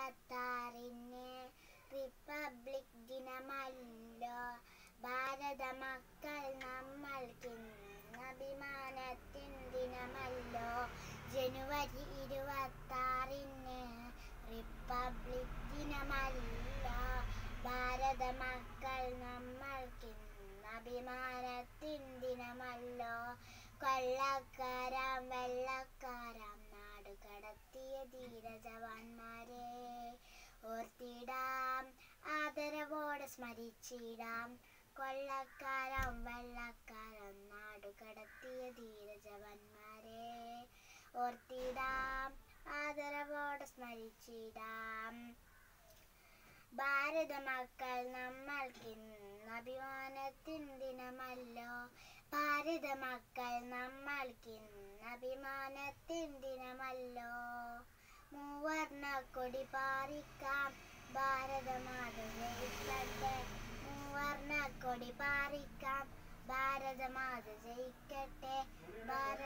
ഇരുപത്താറിന് republic ദിനമല്ലോ. ഭാരത മക്കൾ നമ്മൾക്കിന്ന് അഭിമാനത്തിൻ ദിനമല്ലോ. ജനുവരി ഇരുപത്താറിന് republic ദിനമല്ലോ. ഭാരത മക്കൾ നമ്മൾക്കിന്ന് അഭിമാനത്തിൻ ദിനമല്ലോ. കൊള്ളക്കാരാം നാട് കടത്തിയ ധീര ജവാന്മാരെ ഓർത്തിടാം. ആദരവോടെ സ്മരിച്ചിടാം. കൊള്ളക്കാരം വെള്ളക്കാരം നാട് കടത്തിയ ധീര ജവാന്മാരെ ഓർത്തിടാം. ആദരവോടെ സ്മരിച്ചിടാം. ഭാരത മക്കൾ നമ്മൾക്കിന്ന് അഭിമാനത്തിൻ ദിനമല്ലോ. ഭാരത മക്കൾ നമ്മൾക്കിന്ന് അഭിമാനത്തിൻ ദിനമല്ലോ. മൂവർണ കൊടി പാറിക്കാം. ഭാരതമാത ജയിക്കട്ടെ മൂവർണ കൊടി പാറിക്കാം. ഭാരതമാത ജയിക്കട്ടെ ജയിക്കട്ടെ